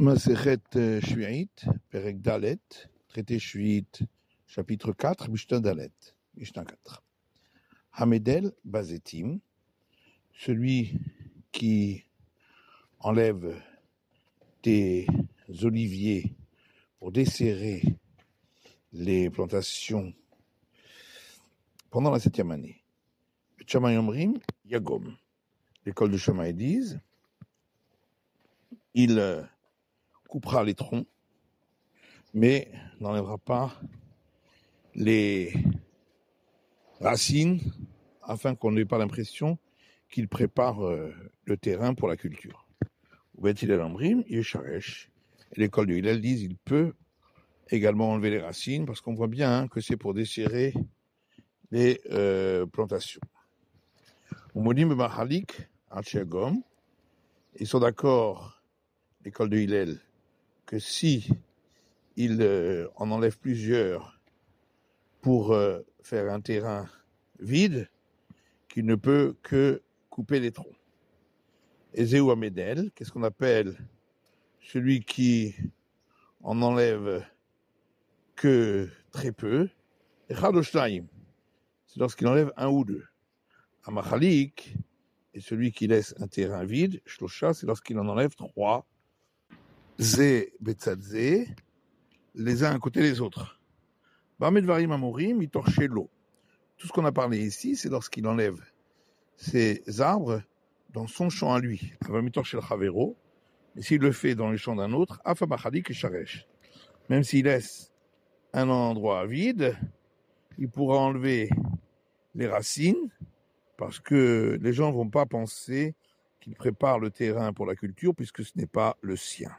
Masechet Shuit, Perek Dalet, traité Shuit, chapitre 4, Mishnah Dalet, Mishnah 4. Hamedel Bazetim, celui qui enlève des oliviers pour desserrer les plantations pendant la septième année. Chamayomrim Yagom. L'école de disent, il coupera les troncs, mais n'enlèvera pas les racines afin qu'on n'ait pas l'impression qu'il prépare euh, le terrain pour la culture. L'école de Hillel dit il peut également enlever les racines parce qu'on voit bien que c'est pour desserrer les euh, plantations. Ils sont d'accord, l'école de Hillel, que si il euh, en enlève plusieurs pour euh, faire un terrain vide, qu'il ne peut que couper les troncs. Ezeu Amedel, qu'est-ce qu'on appelle celui qui en enlève que très peu, et c'est lorsqu'il enlève un ou deux. Amachalik est celui qui laisse un terrain vide, Shlosha, c'est lorsqu'il en enlève trois Zé Betzadze, les uns à côté des autres. Bamedvarim Amorim, il torchait l'eau. Tout ce qu'on a parlé ici, c'est lorsqu'il enlève ses arbres dans son champ à lui. torcher le Chavero, et s'il le fait dans le champ d'un autre, Afabachadik et Sharesh. Même s'il laisse un endroit vide, il pourra enlever les racines, parce que les gens vont pas penser qu'il prépare le terrain pour la culture, puisque ce n'est pas le sien.